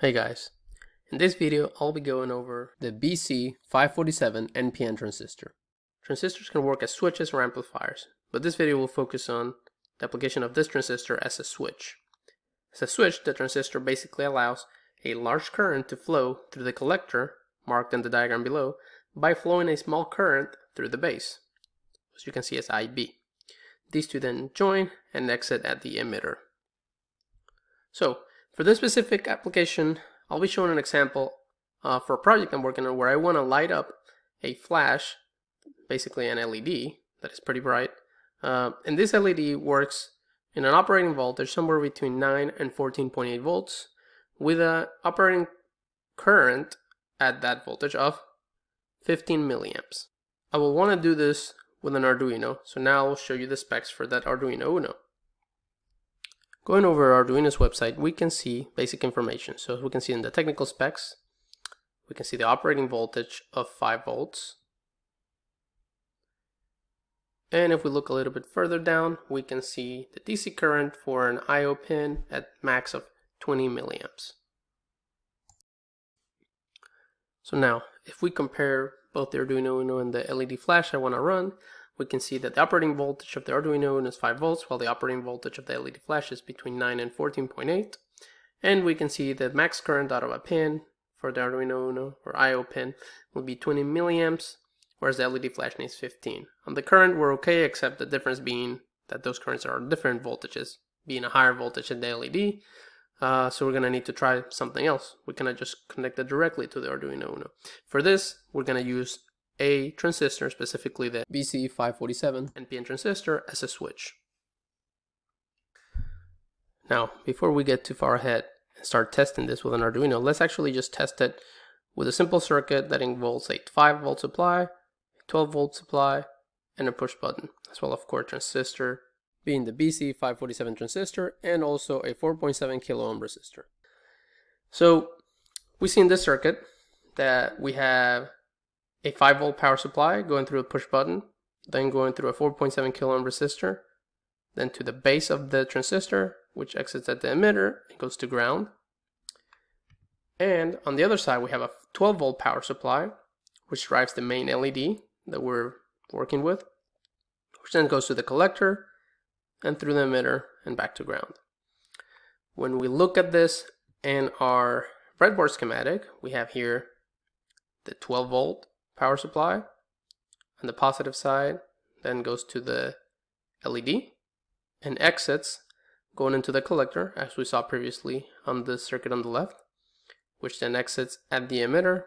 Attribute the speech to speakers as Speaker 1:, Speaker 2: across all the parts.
Speaker 1: Hey guys, in this video I'll be going over the BC547 NPN transistor. Transistors can work as switches or amplifiers, but this video will focus on the application of this transistor as a switch. As a switch, the transistor basically allows a large current to flow through the collector, marked in the diagram below, by flowing a small current through the base, as you can see as IB. These two then join and exit at the emitter. So, for this specific application, I'll be showing an example uh, for a project I'm working on where I want to light up a flash, basically an LED that is pretty bright. Uh, and this LED works in an operating voltage somewhere between 9 and 14.8 volts with an operating current at that voltage of 15 milliamps. I will want to do this with an Arduino, so now I'll show you the specs for that Arduino Uno. Going over Arduino's website, we can see basic information. So we can see in the technical specs, we can see the operating voltage of 5 volts. And if we look a little bit further down, we can see the DC current for an I.O. pin at max of 20 milliamps. So now, if we compare both the Arduino Uno and the LED flash I want to run, we can see that the operating voltage of the Arduino Uno is 5 volts, while the operating voltage of the LED flash is between 9 and 14.8. And we can see the max current out of a pin for the Arduino Uno, or I.O. pin, will be 20 milliamps, whereas the LED flash needs 15. On the current, we're okay, except the difference being that those currents are different voltages, being a higher voltage in the LED, uh, so we're going to need to try something else. We cannot just connect it directly to the Arduino Uno. For this, we're going to use a transistor, specifically the BC547 NPN transistor, as a switch. Now, before we get too far ahead and start testing this with an Arduino, let's actually just test it with a simple circuit that involves a 5 volt supply, a 12 volt supply, and a push button, as well of course transistor being the BC547 transistor and also a 4.7 kilo ohm resistor. So we see in this circuit that we have a 5 volt power supply going through a push button, then going through a 4.7 kilo ohm resistor, then to the base of the transistor, which exits at the emitter and goes to ground. And on the other side, we have a 12 volt power supply, which drives the main LED that we're working with, which then goes to the collector and through the emitter and back to ground. When we look at this in our breadboard schematic, we have here the 12 volt power supply on the positive side, then goes to the LED and exits going into the collector as we saw previously on the circuit on the left, which then exits at the emitter,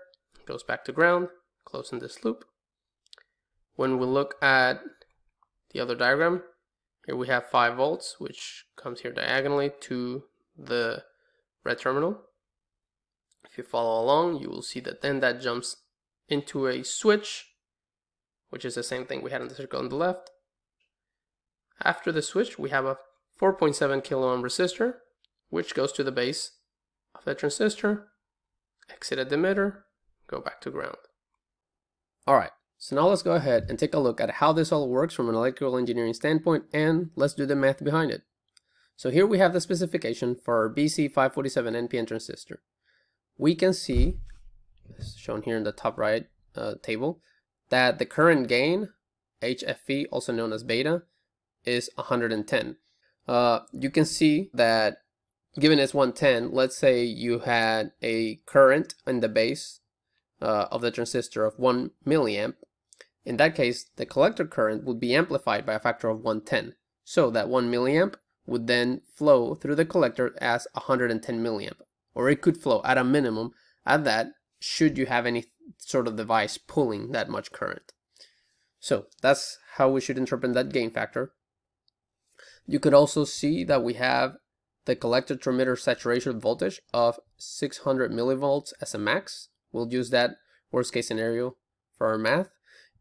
Speaker 1: goes back to ground, closing this loop. When we look at the other diagram, here we have 5 volts, which comes here diagonally to the red terminal. If you follow along, you will see that then that jumps into a switch, which is the same thing we had in the circle on the left. After the switch, we have a 4.7 kilo ohm resistor, which goes to the base of the transistor, exit at the emitter, go back to ground. Alright, so now let's go ahead and take a look at how this all works from an electrical engineering standpoint and let's do the math behind it. So here we have the specification for our BC547 NPN transistor. We can see, shown here in the top right uh, table, that the current gain, HFE, also known as beta, is 110. Uh, you can see that given it's 110, let's say you had a current in the base uh, of the transistor of 1 milliamp, in that case, the collector current would be amplified by a factor of 110. So that 1 milliamp would then flow through the collector as 110 milliamp. Or it could flow at a minimum at that should you have any sort of device pulling that much current. So that's how we should interpret that gain factor. You could also see that we have the collector to emitter saturation voltage of 600 millivolts as a max. We'll use that worst case scenario for our math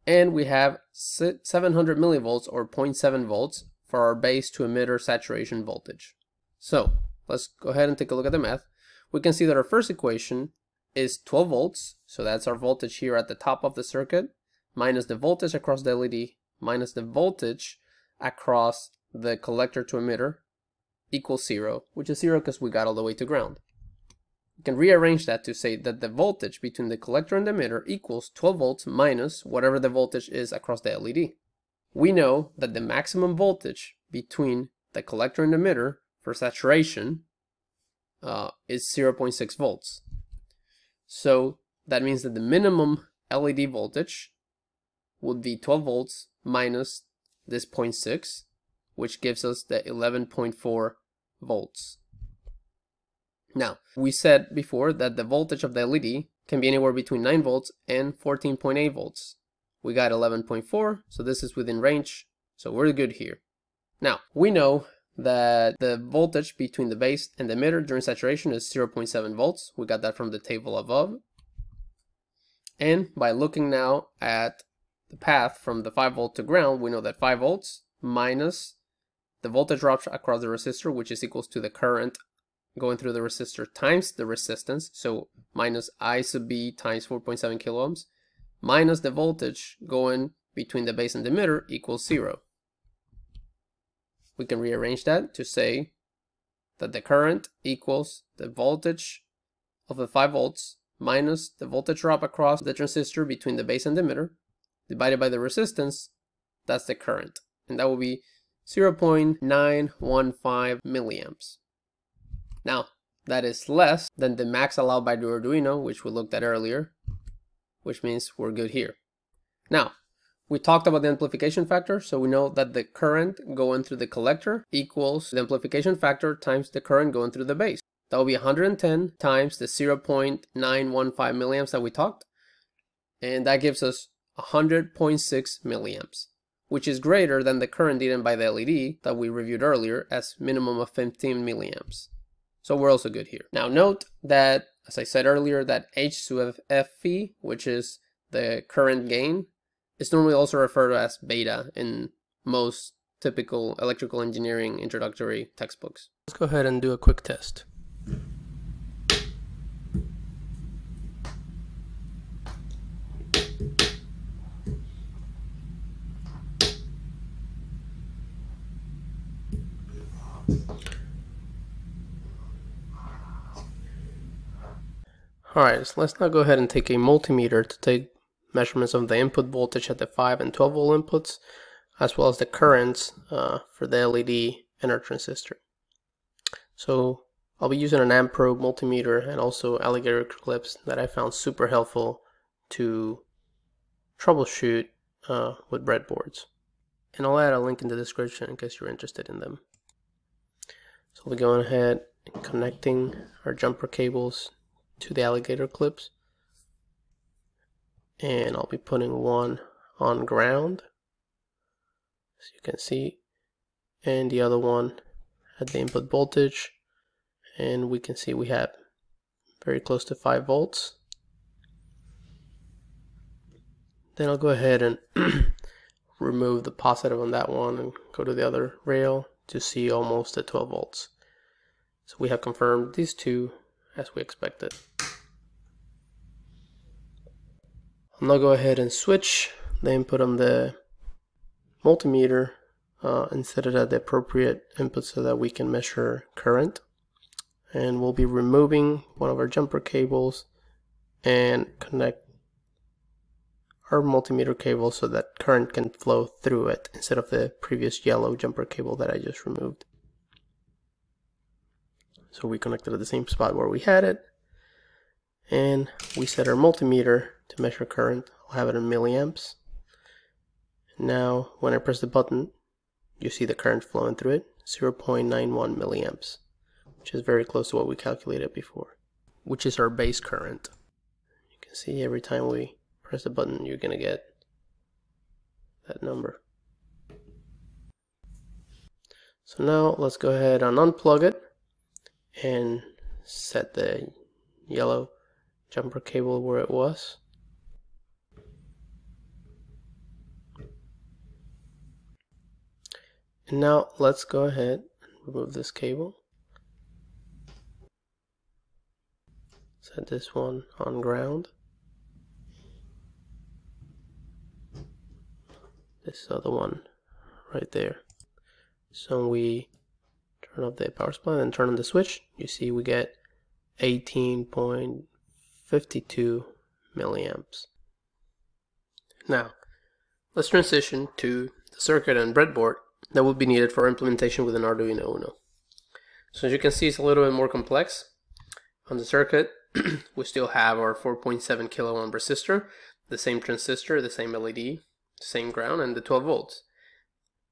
Speaker 1: and we have 700 millivolts or 0.7 volts for our base to emitter saturation voltage. So let's go ahead and take a look at the math. We can see that our first equation is 12 volts, so that's our voltage here at the top of the circuit, minus the voltage across the LED, minus the voltage across the collector to emitter, equals zero, which is zero because we got all the way to ground. we can rearrange that to say that the voltage between the collector and the emitter equals 12 volts minus whatever the voltage is across the LED. We know that the maximum voltage between the collector and emitter for saturation uh, is 0.6 volts. So that means that the minimum LED voltage would be 12 volts minus this 0.6, which gives us the 11.4 volts. Now, we said before that the voltage of the LED can be anywhere between 9 volts and 14.8 volts. We got 11.4, so this is within range, so we're good here. Now, we know that the voltage between the base and the emitter during saturation is 0.7 volts. We got that from the table above. And by looking now at the path from the 5 volt to ground, we know that 5 volts minus the voltage drop across the resistor, which is equals to the current going through the resistor times the resistance, so minus I sub B times 4.7 kilo ohms, minus the voltage going between the base and the emitter equals zero. We can rearrange that to say that the current equals the voltage of the 5 volts minus the voltage drop across the transistor between the base and the emitter divided by the resistance, that's the current. And that will be 0.915 milliamps. Now, that is less than the max allowed by the Arduino, which we looked at earlier, which means we're good here. Now, we talked about the amplification factor, so we know that the current going through the collector equals the amplification factor times the current going through the base. That will be 110 times the 0.915 milliamps that we talked, and that gives us 100.6 milliamps, which is greater than the current eaten by the LED that we reviewed earlier as minimum of 15 milliamps. So we're also good here. Now note that, as I said earlier, that H sub FE, which is the current gain, is normally also referred to as beta in most typical electrical engineering introductory textbooks. Let's go ahead and do a quick test. Alright, so let's now go ahead and take a multimeter to take measurements of the input voltage at the 5 and 12 volt inputs, as well as the currents uh, for the LED and our transistor. So I'll be using an Amprobe multimeter and also alligator clips that I found super helpful to troubleshoot uh, with breadboards. And I'll add a link in the description in case you're interested in them. So we'll be going ahead and connecting our jumper cables to the alligator clips and I'll be putting one on ground as you can see and the other one at the input voltage and we can see we have very close to 5 volts. Then I'll go ahead and remove the positive on that one and go to the other rail to see almost at 12 volts. So we have confirmed these two as we expected I'll now go ahead and switch the input on the multimeter uh, and set it at the appropriate input so that we can measure current. And we'll be removing one of our jumper cables and connect our multimeter cable so that current can flow through it instead of the previous yellow jumper cable that I just removed. So we connected at the same spot where we had it and we set our multimeter to measure current. I'll have it in milliamps. Now, when I press the button, you see the current flowing through it, 0.91 milliamps, which is very close to what we calculated before, which is our base current. You can see every time we press the button, you're going to get that number. So now let's go ahead and unplug it and set the yellow jumper cable where it was. And now let's go ahead and remove this cable. Set this one on ground. This other one right there. So we turn off the power supply and turn on the switch. You see we get 18.52 milliamps. Now, let's transition to the circuit and breadboard that would be needed for implementation with an Arduino Uno. So as you can see, it's a little bit more complex. On the circuit, we still have our 4.7 kilo ohm resistor, the same transistor, the same LED, same ground, and the 12 volts.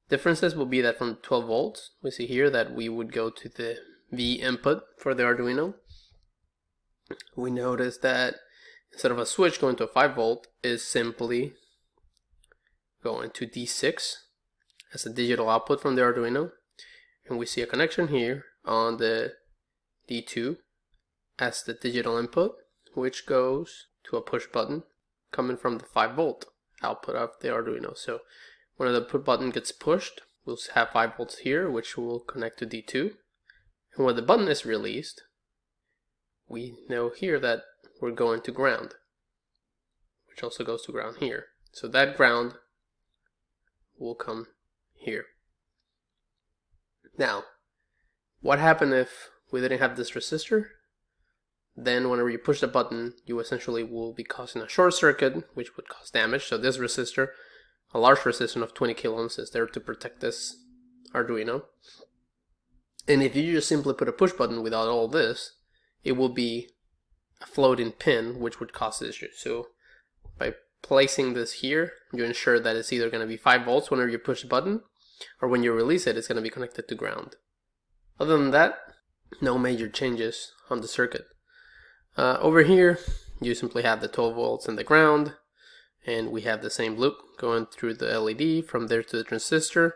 Speaker 1: Differences will be that from 12 volts, we see here that we would go to the V input for the Arduino. We notice that instead of a switch going to a 5 volt is simply going to D6 as a digital output from the Arduino. And we see a connection here on the D2 as the digital input, which goes to a push button coming from the 5 volt output of the Arduino. So when the put button gets pushed, we'll have 5 volts here, which will connect to D2. And when the button is released, we know here that we're going to ground, which also goes to ground here. So that ground will come here. Now, what happened if we didn't have this resistor? Then whenever you push the button, you essentially will be causing a short circuit, which would cause damage. So this resistor, a large resistor of 20 kilo ohms is there to protect this Arduino. And if you just simply put a push button without all this, it will be a floating pin, which would cause issues. So by placing this here, you ensure that it's either going to be 5 volts whenever you push the button, or when you release it, it's going to be connected to ground. Other than that, no major changes on the circuit. Uh, over here, you simply have the 12 volts and the ground, and we have the same loop going through the LED from there to the transistor,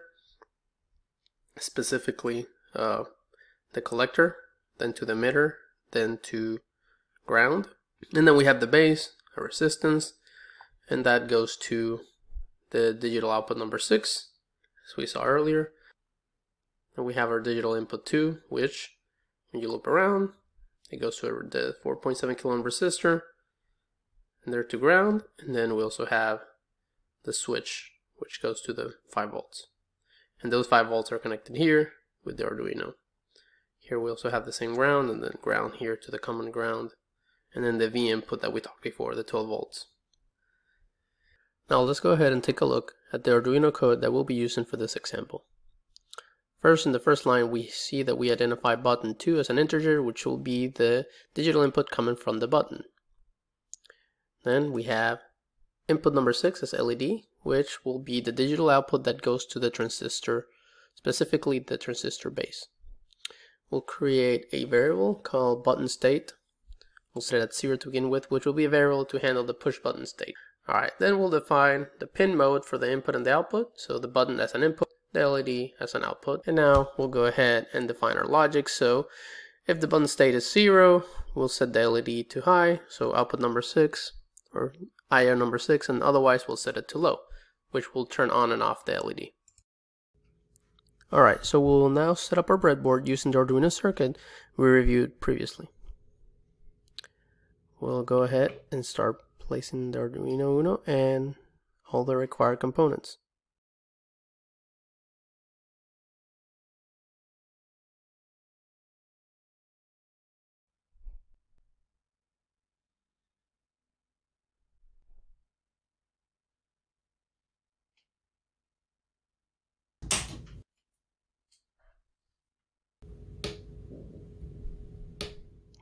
Speaker 1: specifically uh, the collector, then to the emitter, then to ground. And then we have the base, a resistance, and that goes to the digital output number 6, as we saw earlier. And we have our digital input 2, which, when you loop around, it goes to the 4.7 kilo ohm resistor, and there to ground, and then we also have the switch, which goes to the 5 volts. And those 5 volts are connected here with the Arduino. Here we also have the same ground and then ground here to the common ground and then the V input that we talked before, the 12 volts. Now let's go ahead and take a look at the Arduino code that we'll be using for this example. First, in the first line, we see that we identify button 2 as an integer, which will be the digital input coming from the button. Then we have input number 6 as LED, which will be the digital output that goes to the transistor, specifically the transistor base we'll create a variable called button state. We'll set it at 0 to begin with, which will be a variable to handle the push button state. Alright, then we'll define the pin mode for the input and the output. So the button as an input, the LED as an output. And now we'll go ahead and define our logic. So if the button state is 0, we'll set the LED to high, so output number 6, or IO number 6, and otherwise we'll set it to low, which will turn on and off the LED. Alright, so we'll now set up our breadboard using the Arduino circuit we reviewed previously. We'll go ahead and start placing the Arduino Uno and all the required components.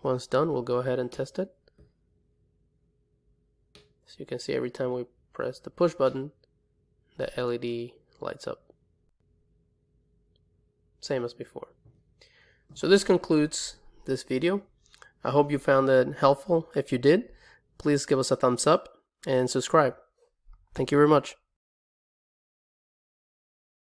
Speaker 1: Once done, we'll go ahead and test it. So you can see every time we press the push button, the LED lights up. Same as before. So this concludes this video. I hope you found it helpful. If you did, please give us a thumbs up and subscribe. Thank you very much.